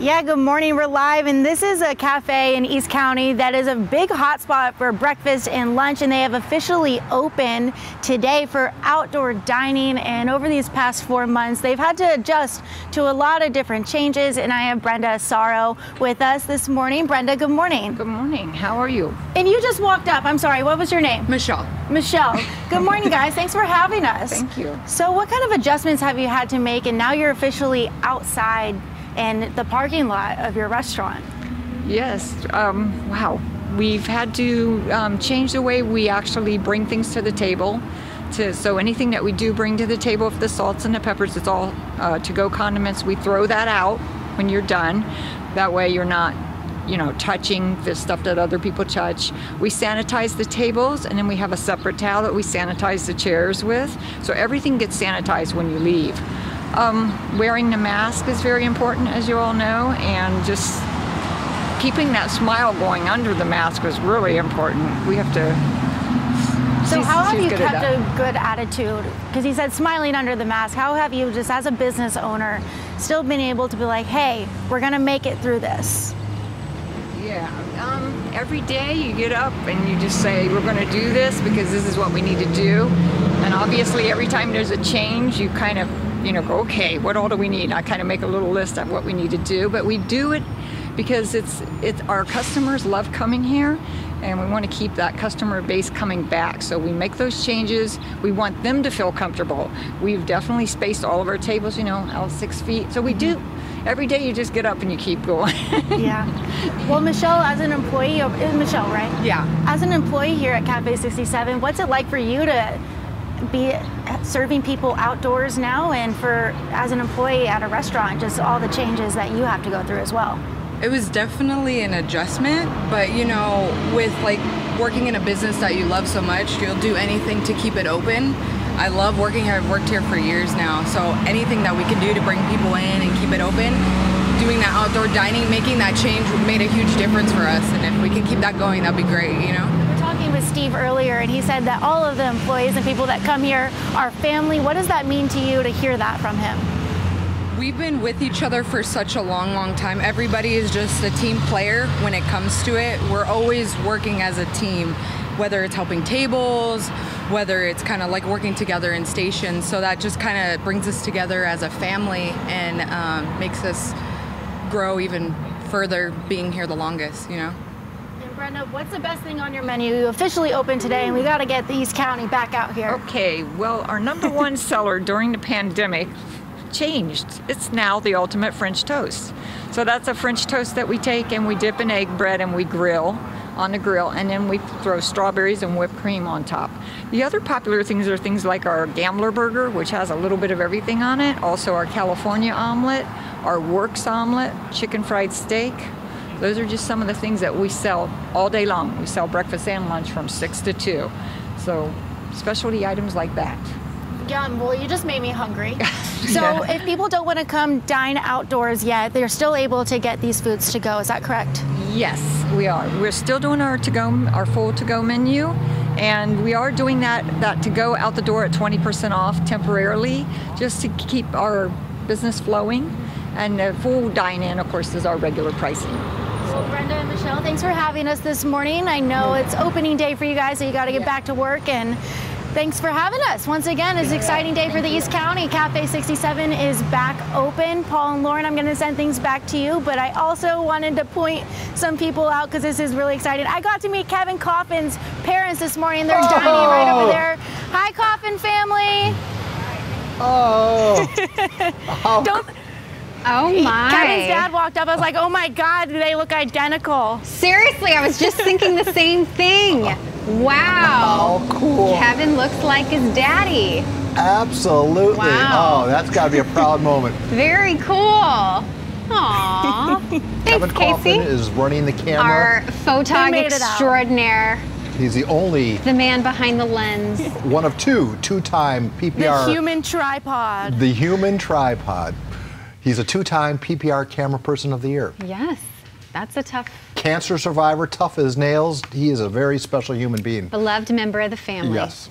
Yeah, good morning. We're live, and this is a cafe in East County that is a big hotspot for breakfast and lunch, and they have officially opened today for outdoor dining. And over these past four months, they've had to adjust to a lot of different changes. And I have Brenda Asaro with us this morning. Brenda, good morning. Good morning. How are you? And you just walked up. I'm sorry, what was your name? Michelle. Michelle. Good morning, guys. Thanks for having us. Thank you. So, what kind of adjustments have you had to make? And now you're officially outside in the parking lot of your restaurant. Yes. Um, wow. We've had to um, change the way we actually bring things to the table. To, so anything that we do bring to the table, if the salts and the peppers, it's all uh, to-go condiments. We throw that out when you're done. That way you're not you know, touching the stuff that other people touch. We sanitize the tables and then we have a separate towel that we sanitize the chairs with. So everything gets sanitized when you leave. Um, wearing the mask is very important, as you all know, and just keeping that smile going under the mask is really important. We have to. So, how have you kept a good attitude? Because he said smiling under the mask. How have you, just as a business owner, still been able to be like, hey, we're going to make it through this? Yeah. Um, every day you get up and you just say, we're going to do this because this is what we need to do. And obviously, every time there's a change, you kind of you know, go, okay, what all do we need? I kind of make a little list of what we need to do, but we do it because it's it's our customers love coming here and we want to keep that customer base coming back. So we make those changes. We want them to feel comfortable. We've definitely spaced all of our tables, you know, out six feet. So we mm-hmm. do every day you just get up and you keep going. yeah. Well, Michelle, as an employee, uh, Michelle, right? Yeah. As an employee here at Cafe 67, what's it like for you to be serving people outdoors now and for as an employee at a restaurant just all the changes that you have to go through as well. It was definitely an adjustment but you know with like working in a business that you love so much you'll do anything to keep it open. I love working here. I've worked here for years now so anything that we can do to bring people in and keep it open doing that outdoor dining making that change made a huge difference for us and if we can keep that going that'd be great you know We were talking with Steve earlier, and he said that all of the employees and people that come here are family. What does that mean to you to hear that from him? We've been with each other for such a long, long time. Everybody is just a team player when it comes to it. We're always working as a team, whether it's helping tables, whether it's kind of like working together in stations. So that just kind of brings us together as a family and um, makes us grow even further being here the longest, you know? Brenda, what's the best thing on your menu? You officially open today, and we got to get the East County back out here. Okay, well, our number one seller during the pandemic changed. It's now the ultimate French toast. So that's a French toast that we take and we dip in egg bread and we grill on the grill and then we throw strawberries and whipped cream on top. The other popular things are things like our gambler burger, which has a little bit of everything on it, also our California omelet, our works omelet, chicken fried steak, those are just some of the things that we sell all day long. We sell breakfast and lunch from 6 to 2. So, specialty items like that. Yum. Well, you just made me hungry. So, yeah. if people don't want to come dine outdoors yet, they're still able to get these foods to go. Is that correct? Yes, we are. We're still doing our to go, our full to go menu, and we are doing that that to go out the door at 20% off temporarily, just to keep our business flowing. And the full dine in, of course, is our regular pricing. Well, Brenda and Michelle, thanks for having us this morning. I know mm-hmm. it's opening day for you guys, so you got to get yeah. back to work. And thanks for having us. Once again, it's an exciting day for the East County. Cafe 67 is back open. Paul and Lauren, I'm going to send things back to you, but I also wanted to point some people out because this is really exciting. I got to meet Kevin Coffin's parents this morning. They're oh. dining right over there. Hi, Coffin family. Oh. oh. Don't. Oh my. Kevin's dad walked up. I was like, oh my God, they look identical. Seriously, I was just thinking the same thing. Wow. Oh, cool. Kevin looks like his daddy. Absolutely. Wow. Oh, that's got to be a proud moment. Very cool. Aww. Thanks, Kevin Casey. Coffin is running the camera. Our photog extraordinaire. He's the only. The man behind the lens. One of two two-time PPR. The human tripod. The human tripod. He's a two-time PPR Camera Person of the Year. Yes, that's a tough... Cancer survivor, tough as nails. He is a very special human being. Beloved member of the family. Yes.